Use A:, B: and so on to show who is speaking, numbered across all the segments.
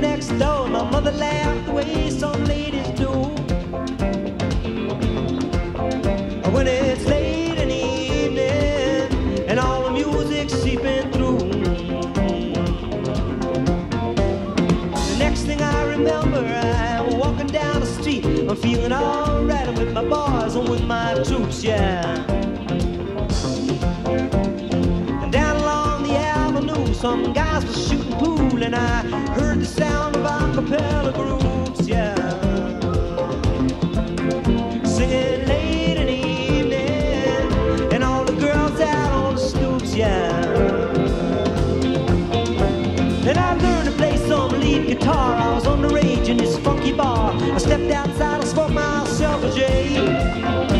A: door. My mother laughed the way some ladies do. When it's late in the evening and all the music's seeping through. The next thing I remember, I'm walking down the street. I'm feeling alright with my boys and with my troops, yeah. Some guys were shooting pool, and I heard the sound of a cappella groups, yeah. Singing late in the evening, and all the girls out on the stoops, yeah. Then I learned to play some lead guitar. I was on the rage in this funky bar. I stepped outside and smoked myself a J.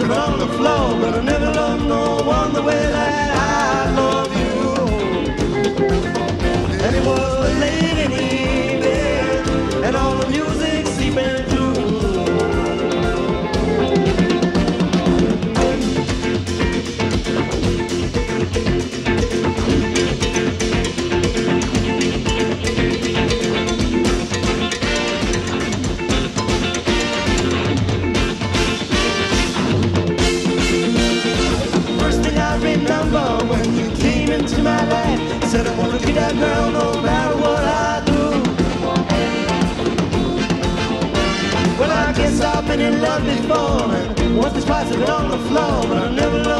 A: been on the floor, but I never loved no one the way been in love before, and once or twice been on the floor, but I never loved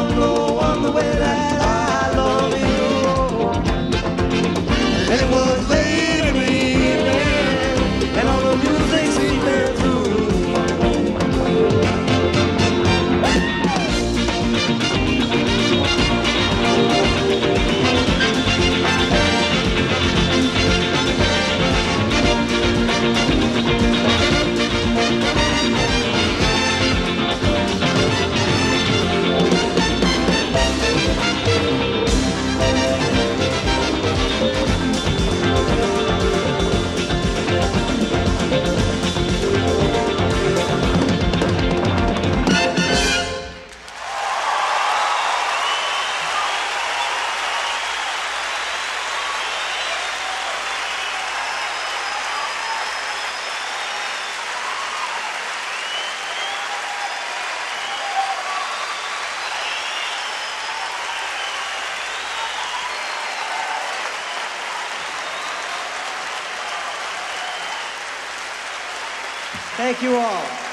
A: Thank you all.